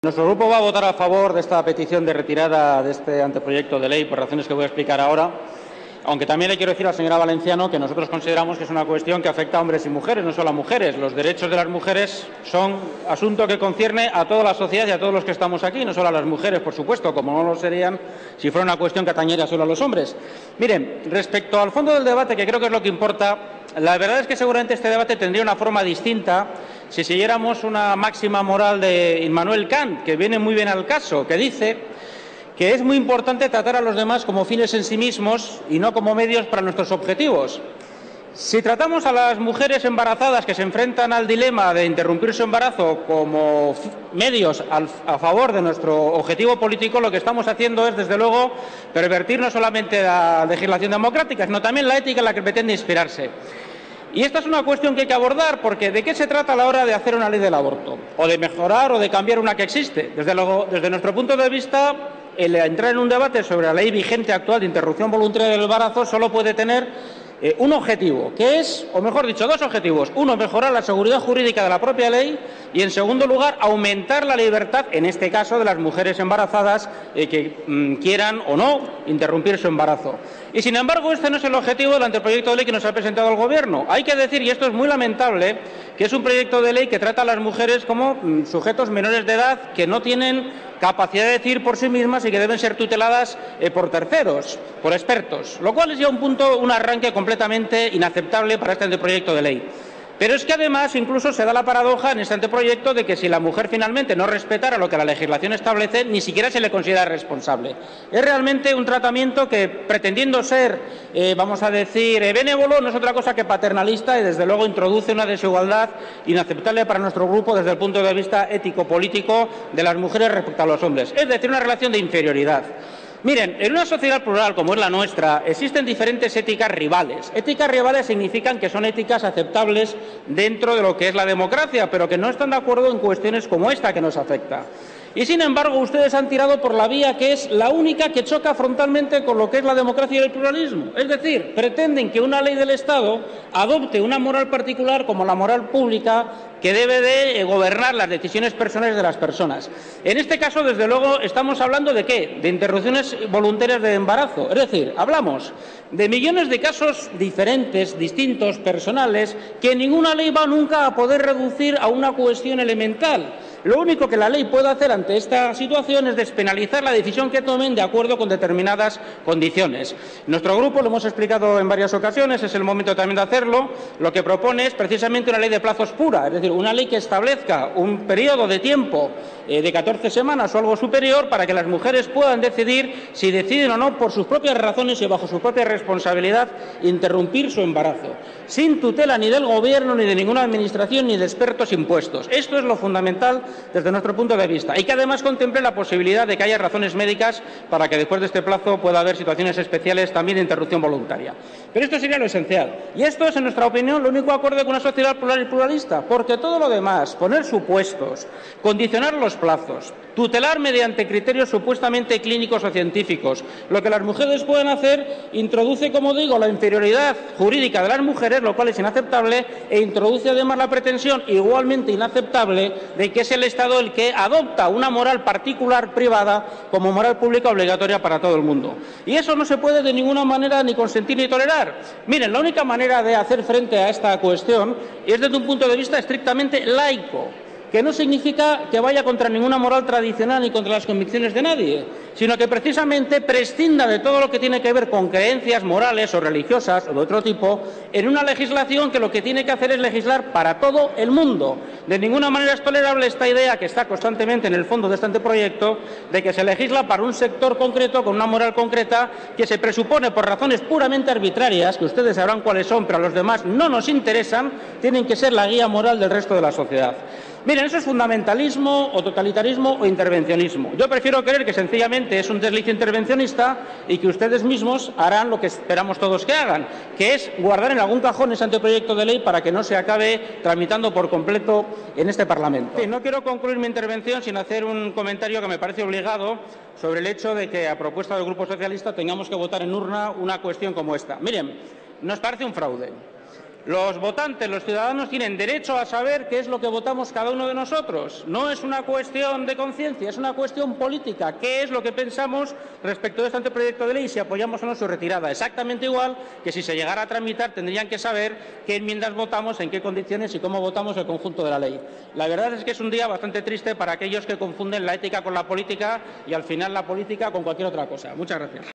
Nuestro grupo va a votar a favor de esta petición de retirada de este anteproyecto de ley por razones que voy a explicar ahora. Aunque también le quiero decir a la señora Valenciano que nosotros consideramos que es una cuestión que afecta a hombres y mujeres, no solo a mujeres. Los derechos de las mujeres son asunto que concierne a toda la sociedad y a todos los que estamos aquí, no solo a las mujeres, por supuesto, como no lo serían si fuera una cuestión que atañera solo a los hombres. Miren, respecto al fondo del debate, que creo que es lo que importa, la verdad es que seguramente este debate tendría una forma distinta si siguiéramos una máxima moral de Immanuel Kant, que viene muy bien al caso, que dice que es muy importante tratar a los demás como fines en sí mismos y no como medios para nuestros objetivos. Si tratamos a las mujeres embarazadas que se enfrentan al dilema de interrumpir su embarazo como medios a favor de nuestro objetivo político, lo que estamos haciendo es, desde luego, pervertir no solamente la legislación democrática, sino también la ética en la que pretende inspirarse. Y esta es una cuestión que hay que abordar porque ¿de qué se trata a la hora de hacer una ley del aborto? O de mejorar o de cambiar una que existe. Desde, nuestro punto de vista, el entrar en un debate sobre la ley vigente actual de interrupción voluntaria del embarazo solo puede tener eh, un objetivo, que es, o mejor dicho, dos objetivos. Uno, mejorar la seguridad jurídica de la propia ley y, en segundo lugar, aumentar la libertad, en este caso, de las mujeres embarazadas eh, que mm, quieran o no interrumpir su embarazo. Y, sin embargo, este no es el objetivo del anteproyecto de ley que nos ha presentado el Gobierno. Hay que decir, y esto es muy lamentable, que es un proyecto de ley que trata a las mujeres como mm, sujetos menores de edad que no tienen capacidad de decir por sí mismas y que deben ser tuteladas eh, por terceros, por expertos, lo cual es ya un punto, un arranque completamente inaceptable para este anteproyecto de ley. Pero es que además incluso se da la paradoja en este anteproyecto de que si la mujer finalmente no respetara lo que la legislación establece, ni siquiera se le considera responsable. Es realmente un tratamiento que, pretendiendo ser, eh, vamos a decir, eh, benévolo, no es otra cosa que paternalista y desde luego introduce una desigualdad inaceptable para nuestro grupo desde el punto de vista ético-político de las mujeres respecto a los hombres. Es decir, una relación de inferioridad. Miren, en una sociedad plural como es la nuestra existen diferentes éticas rivales. Éticas rivales significan que son éticas aceptables dentro de lo que es la democracia, pero que no están de acuerdo en cuestiones como esta que nos afecta. Y sin embargo, ustedes han tirado por la vía que es la única que choca frontalmente con lo que es la democracia y el pluralismo. Es decir, pretenden que una ley del Estado adopte una moral particular como la moral pública que debe de eh, gobernar las decisiones personales de las personas. En este caso, desde luego, estamos hablando de qué? De interrupciones voluntarias de embarazo. Es decir, hablamos de millones de casos diferentes, distintos, personales, que ninguna ley va nunca a poder reducir a una cuestión elemental. Lo único que la ley puede hacer ante esta situación es despenalizar la decisión que tomen de acuerdo con determinadas condiciones. Nuestro grupo, lo hemos explicado en varias ocasiones, es el momento también de hacerlo, lo que propone es precisamente una ley de plazos pura, es decir, una ley que establezca un periodo de tiempo eh, de 14 semanas o algo superior para que las mujeres puedan decidir si deciden o no, por sus propias razones y bajo su propia responsabilidad, interrumpir su embarazo, sin tutela ni del Gobierno, ni de ninguna administración, ni de expertos impuestos. Esto es lo fundamental desde nuestro punto de vista y que además contemple la posibilidad de que haya razones médicas para que después de este plazo pueda haber situaciones especiales también de interrupción voluntaria. Pero esto sería lo esencial. Y esto es, en nuestra opinión, lo único acorde con una sociedad plural y pluralista, porque todo lo demás, poner supuestos, condicionar los plazos, tutelar mediante criterios supuestamente clínicos o científicos, lo que las mujeres pueden hacer, introduce, como digo, la inferioridad jurídica de las mujeres, lo cual es inaceptable, e introduce además la pretensión igualmente inaceptable de que es el Estado el que adopta una moral particular privada como moral pública obligatoria para todo el mundo. Y eso no se puede de ninguna manera ni consentir ni tolerar. Miren, la única manera de hacer frente a esta cuestión es desde un punto de vista estrictamente laico que no significa que vaya contra ninguna moral tradicional ni contra las convicciones de nadie, sino que precisamente prescinda de todo lo que tiene que ver con creencias morales o religiosas o de otro tipo en una legislación que lo que tiene que hacer es legislar para todo el mundo. De ninguna manera es tolerable esta idea que está constantemente en el fondo de este anteproyecto de que se legisla para un sector concreto con una moral concreta que se presupone por razones puramente arbitrarias, que ustedes sabrán cuáles son, pero a los demás no nos interesan, tienen que ser la guía moral del resto de la sociedad. Miren, eso es fundamentalismo o totalitarismo o intervencionismo. Yo prefiero creer que sencillamente es un desliz intervencionista y que ustedes mismos harán lo que esperamos todos que hagan, que es guardar en algún cajón ese anteproyecto de ley para que no se acabe tramitando por completo en este Parlamento. no quiero concluir mi intervención sin hacer un comentario que me parece obligado sobre el hecho de que, a propuesta del Grupo Socialista, tengamos que votar en urna una cuestión como esta. Miren, nos parece un fraude. Los votantes, los ciudadanos, tienen derecho a saber qué es lo que votamos cada uno de nosotros. No es una cuestión de conciencia, es una cuestión política. ¿Qué es lo que pensamos respecto de este anteproyecto de ley si apoyamos o no su retirada? Exactamente igual que si se llegara a tramitar tendrían que saber qué enmiendas votamos, en qué condiciones y cómo votamos el conjunto de la ley. La verdad es que es un día bastante triste para aquellos que confunden la ética con la política y al final la política con cualquier otra cosa. Muchas gracias.